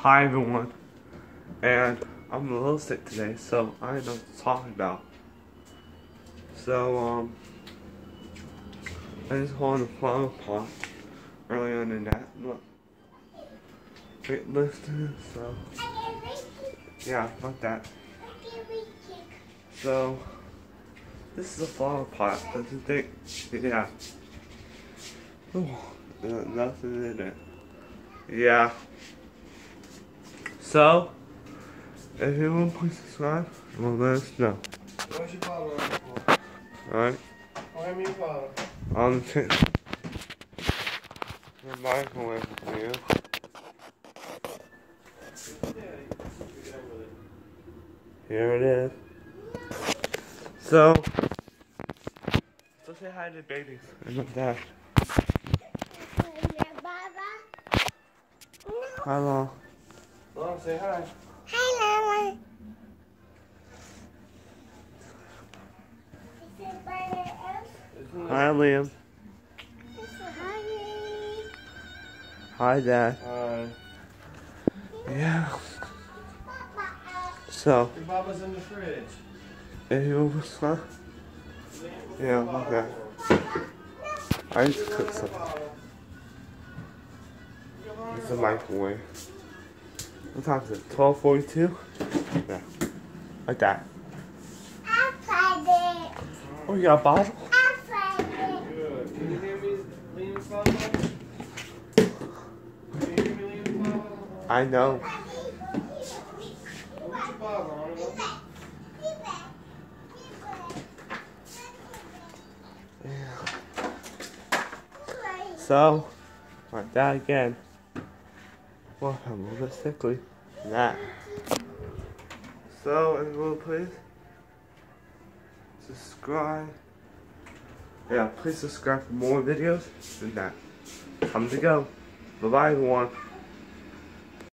Hi everyone, and I'm a little sick today, so I don't know what to talk about. So, um, I just wanted a flower pot earlier on the net. Look, wait, listen, so, yeah, like that. So, this is a flower pot, don't you think? Yeah. Oh, nothing in it. Yeah. So, if you want please subscribe, well, let us know. What's your father on for? Alright? Oh, Why me your father? On the the microwave for you. Here it is. So, so say hi to the babies and my dad. Hello. Mom, say hi. Isn't Hi, Liam. Hi, Dad. Hi. Yeah. So, Your baba's in the fridge. if you want to Yeah, okay. I need to cook something. It's a microwave. What time is it? 1242? Yeah. Like that. Oh, you got a bottle? Good. Can you hear me, Liam's father? Can you hear me, Liam's father? I know. What's your father on it? So, like that again. Well, I'm a little bit sickly. That. So, everyone, please subscribe. Yeah, please subscribe for more videos than that. Time to go. Bye bye, everyone.